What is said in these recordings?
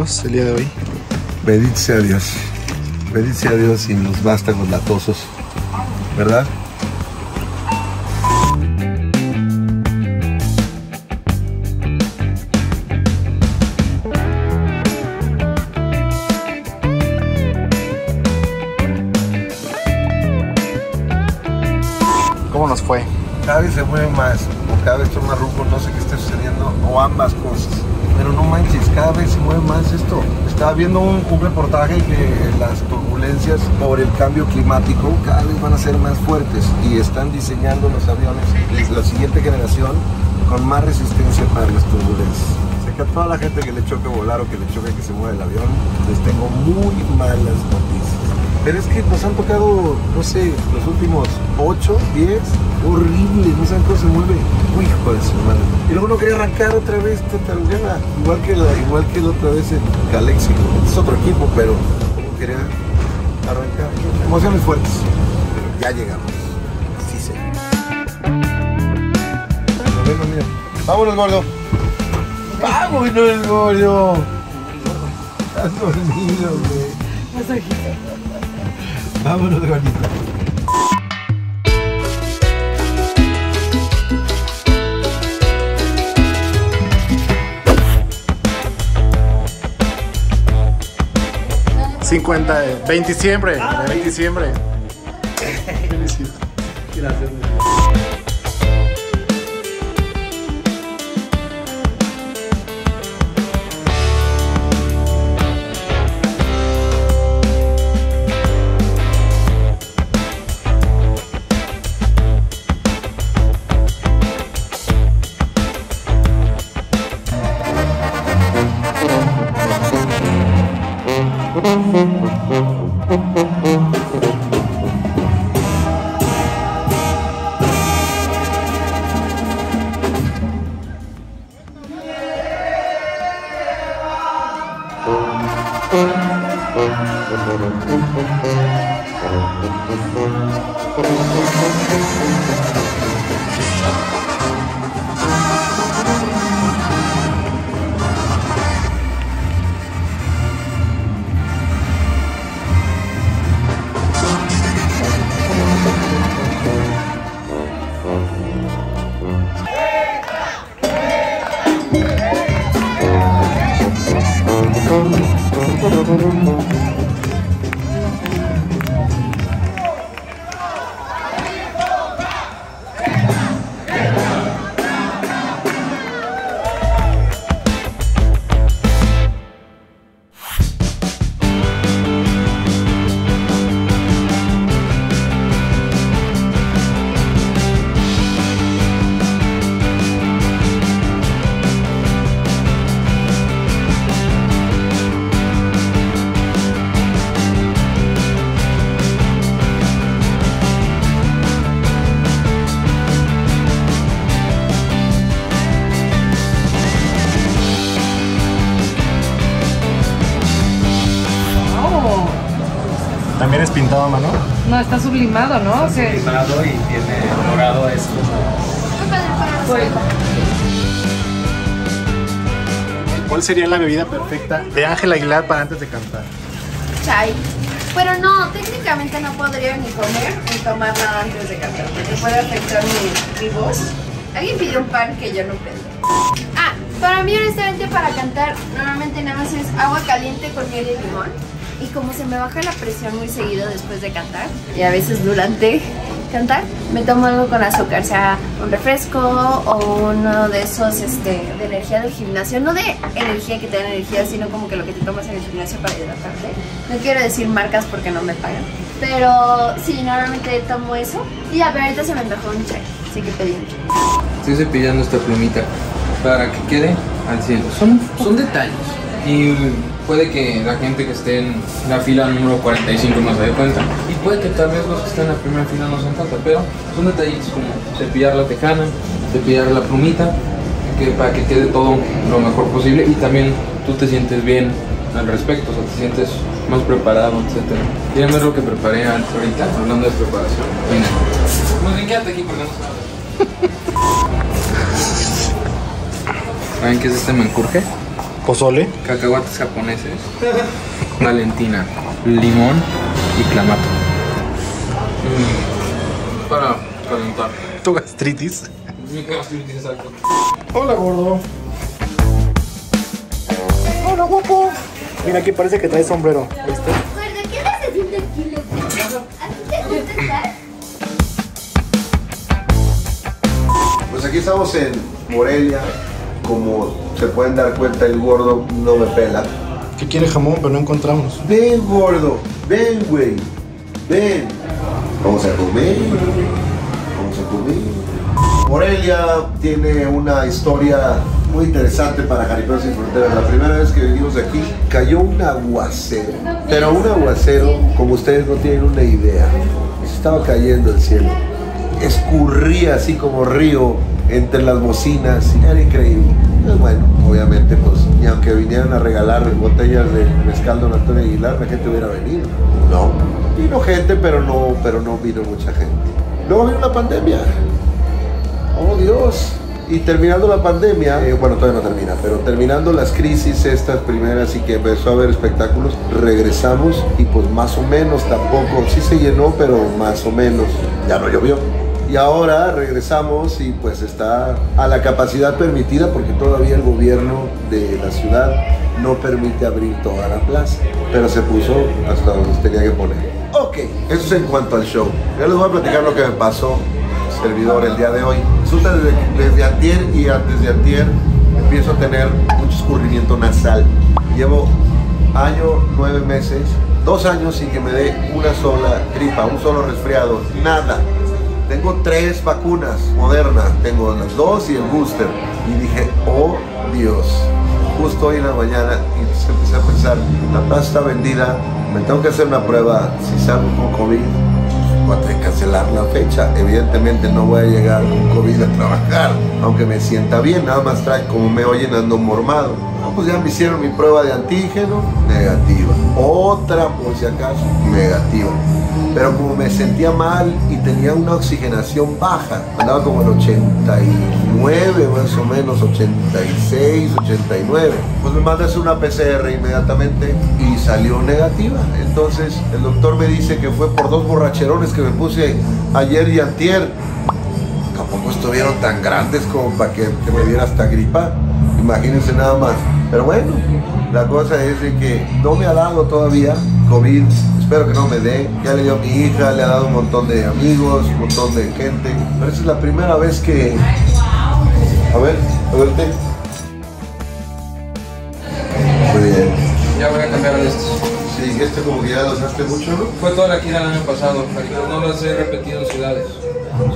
el día de hoy. Bendito sea Dios. Bendito sea Dios y nos bastan los latosos. ¿Verdad? ¿Cómo nos fue? Cada vez se mueve más, o cada vez más ruco, no sé qué está sucediendo, o ambas cosas. Pero no manches, cada vez se mueve más esto. Estaba viendo un, un reportaje que las turbulencias por el cambio climático cada vez van a ser más fuertes y están diseñando los aviones la siguiente generación con más resistencia para las turbulencias. Sé que a toda la gente que le choque volar o que le choque que se mueva el avión, les tengo muy malas noticias. Pero es que nos han tocado, no sé, los últimos 8, 10, horrible, no saben cómo se mueve. Uy, hijo de su madre. Y luego no quería arrancar otra vez Tartaruguera, igual que la, igual que la otra vez en Galaxy. Es otro equipo, pero no quería arrancar. Emociones fuertes. Pero ya llegamos. Sí, sí. Bueno, mira. Vámonos, gordo. Vámonos, gordo. Estás dormido, güey. Vámonos, gordito. Ah. 50, de 20 diciembre, de 20 diciembre. Gracias. También es No, está sublimado, ¿no? Está sublimado y tiene dorado es Pues, ¿Cuál sería la bebida perfecta de Ángela Aguilar para antes de cantar? chai. Pero no, técnicamente no podría ni comer ni tomar nada antes de cantar, porque puede afectar mi, mi voz. Alguien pidió un pan que yo no pedí. Ah, para mí honestamente para cantar normalmente nada más es agua caliente con miel y limón. Y como se me baja la presión muy seguido después de cantar, y a veces durante cantar, me tomo algo con azúcar, sea un refresco o uno de esos este, de energía del gimnasio. No de energía que te da energía, sino como que lo que te tomas en el gimnasio para hidratarte. No quiero decir marcas porque no me pagan. Pero sí, normalmente tomo eso. Y ya, pero ahorita se me antojó un chai, así que pedí un chai. Estoy cepillando esta plumita para que quede al cielo. Son, son detalles. Y puede que la gente que esté en la fila número 45 no se dé cuenta. Y puede que tal vez los que estén en la primera fila no se den. Pero son detallitos como cepillar la tejana, cepillar la plumita, que, para que quede todo lo mejor posible. Y también tú te sientes bien al respecto, o sea, te sientes más preparado, etc. ¿Quieren ver lo que preparé ahorita? Hablando de preparación. Venga. Más bien quédate aquí porque no. ¿Saben qué es este menjurje? Pozole. cacahuates japoneses, valentina, limón y clamato. Mm, Para calentar. Tu gastritis. Mi gastritis, exacto. Hola, gordo. Hola, guapo. Mira, aquí parece que trae sombrero. ¿Viste? ¿qué haciendo aquí? ¿A ti te gusta estar? Pues aquí estamos en Morelia. Como se pueden dar cuenta, el gordo no me pela. Que quiere jamón, pero no encontramos. Ven, gordo. Ven, güey. Ven. Vamos a comer. Vamos a comer. Morelia tiene una historia muy interesante para Jaripeos sin Fronteras. La primera vez que venimos aquí cayó un aguacero. Pero un aguacero, como ustedes no tienen una idea. Se estaba cayendo el cielo. Escurría así como río entre las bocinas. Era increíble. Pues bueno, obviamente, pues, ni aunque vinieran a regalar botellas de mezcal Don Antonio Aguilar, la gente hubiera venido. No. Vino gente, pero no, pero no vino mucha gente. Luego vino la pandemia. Oh Dios. Y terminando la pandemia, eh, bueno, todavía no termina, pero terminando las crisis estas primeras y que empezó a haber espectáculos, regresamos y pues más o menos tampoco, sí se llenó, pero más o menos, ya no llovió. Y ahora regresamos y pues está a la capacidad permitida porque todavía el gobierno de la ciudad no permite abrir toda la plaza, pero se puso hasta donde se tenía que poner. Ok, eso es en cuanto al show. Ya les voy a platicar lo que me pasó servidor el día de hoy. Resulta desde, desde antier y antes de antier empiezo a tener mucho escurrimiento nasal. Llevo año, nueve meses, dos años sin que me dé una sola gripa, un solo resfriado, nada. Tengo tres vacunas modernas, tengo las dos y el booster. Y dije, oh Dios, justo hoy en la mañana y empecé a pensar, la plaza está vendida, me tengo que hacer una prueba, si salgo con COVID, voy a tener que cancelar la fecha. Evidentemente no voy a llegar con COVID a trabajar, aunque me sienta bien, nada más trae como me oyen ando mormado. Pues ya me hicieron mi prueba de antígeno, negativa. Otra, por si acaso, negativa. Pero como me sentía mal y tenía una oxigenación baja, andaba como en 89 más o menos, 86, 89, pues me mandas una PCR inmediatamente y salió negativa. Entonces el doctor me dice que fue por dos borracherones que me puse ayer y antier. Tampoco estuvieron tan grandes como para que, que me diera hasta gripa. Imagínense nada más. Pero bueno, la cosa es de que no me ha dado todavía COVID. Espero que no me dé. Ya le dio a mi hija, le ha dado un montón de amigos, un montón de gente. Pero esa es la primera vez que... A ver, a verte. Muy bien. Ya voy a cambiar de estos. Sí, este como que ya lo usaste mucho, ¿no? Fue toda la gira del año pasado. No las he repetido en ciudades.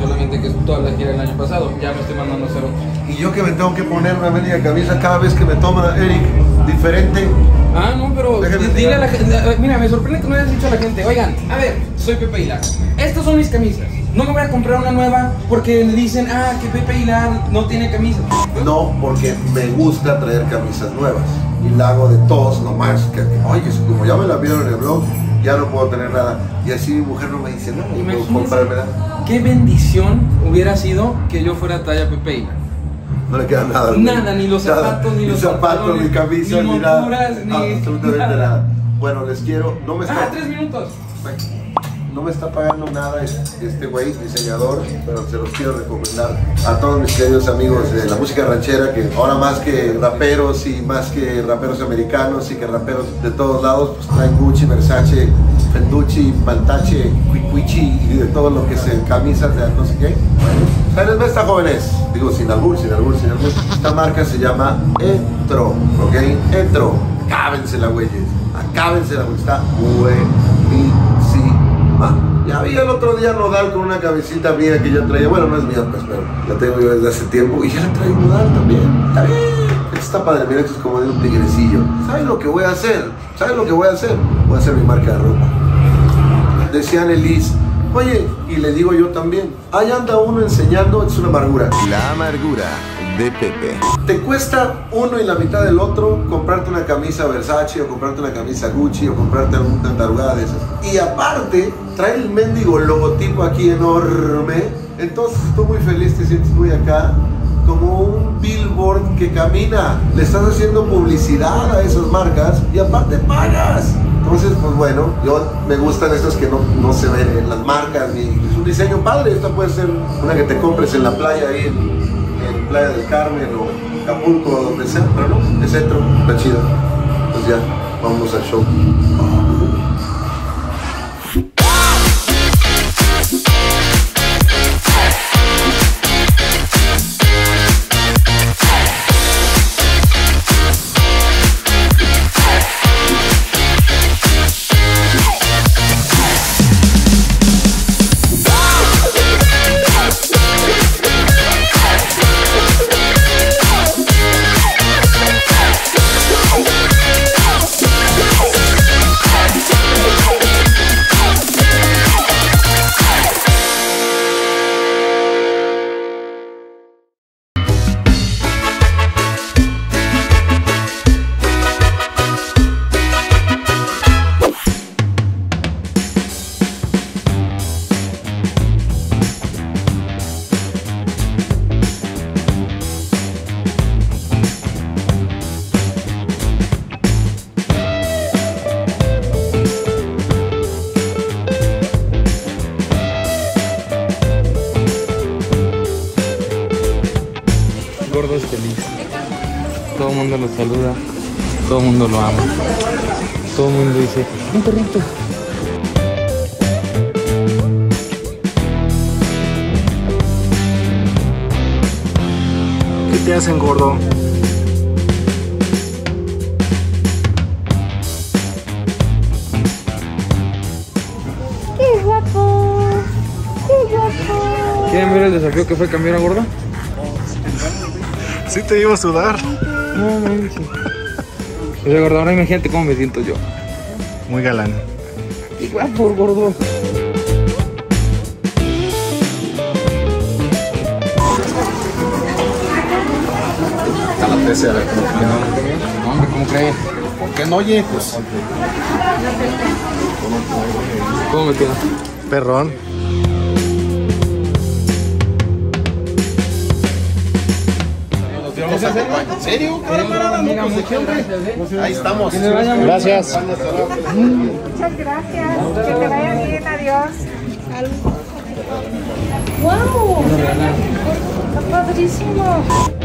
Solamente que es toda la gira del año pasado. Ya me estoy mandando a hacer otros. Y yo que me tengo que poner una media camisa cada vez que me toma Eric, diferente. Ah, no, pero dile a la gente. eh, Mira, me sorprende que no hayas dicho a la gente, oigan, a ver, soy Pepe Hilar. Estas son mis camisas. No me voy a comprar una nueva porque le dicen, ah, que Pepe Hilar no tiene camisas. No, porque me gusta traer camisas nuevas. Y la hago de todos nomás. Que, oye, como ya me la vieron en el blog, ya no puedo tener nada. Y así mi mujer no me dice nada. Y puedo comprarme nada. qué bendición hubiera sido que yo fuera talla Pepe Hilar. No le queda nada. Nada, ni los Nada. zapatos, ni los zapatos, ni camisa, ni ni, nada. monturas, ni Absolutamente nada. Bueno, les quiero. No me Ah, tres minutos. No me está pagando nada este güey, diseñador, pero se los quiero recomendar a todos mis queridos amigos de la música ranchera, que ahora más que raperos y más que raperos americanos y que raperos de todos lados, pues traen Gucci, Versace, Fenducci, Pantache, Cuicuichi y de todo lo que se camisas de no sé qué. Ahí les esta jóvenes, digo sin albur, sin albur, sin albur. Esta marca se llama Entro, ¿ok? Entro, acábensela, güeyes, acábensela, güey, está buenísima. Ya vi el otro día Nodal con una cabecita mía que yo traía, bueno, no es mía, pues, pero la tengo yo desde hace tiempo y ya la trae Nodal también. Está bien. Está padre, mira, esto es como de un tigrecillo. ¿Sabes lo que voy a hacer? ¿Sabes lo que voy a hacer? Voy a hacer mi marca de ropa. Decían Elis, oye, y le digo yo también, ahí anda uno enseñando, es una amargura. La amargura de Pepe. Te cuesta uno y la mitad del otro comprarte una camisa Versace o comprarte una camisa Gucci o comprarte una tarugada de esas. Y aparte, trae el mendigo logotipo aquí enorme. Entonces tú muy feliz, te sientes muy acá, como un billboard que camina. Le estás haciendo publicidad a esas marcas y aparte pagas. Entonces, pues bueno, yo me gustan estas que no, no se ven en las marcas ni es un diseño padre. Esta puede ser una que te compres en la playa ahí en Playa del Carmen o Acapulco o donde sea, pero no, es centro, está chido. Pues ya, vamos al show. Todo el mundo lo saluda. Todo el mundo lo ama. Todo el mundo dice, un perrito. ¿Qué te hacen gordo? ¡Qué guapo! ¡Qué guapo! ¿Quieren ver el desafío que fue cambiar a gordo? Sí te iba a sudar. No manches. O sea, gordo, ahora imagínate cómo me siento yo. Muy galán. Qué guapo, gordo. A ver cómo que no. No, hombre, ¿cómo crees? ¿Por qué no oye? Pues ¿Cómo me queda? Perrón. ¿En serio? Para, para, no, pues, ¿de qué, hombre? Ahí estamos. Gracias. Muchas gracias. Que te vaya bien. Adiós. ¡Wow! ¡Está padrísimo!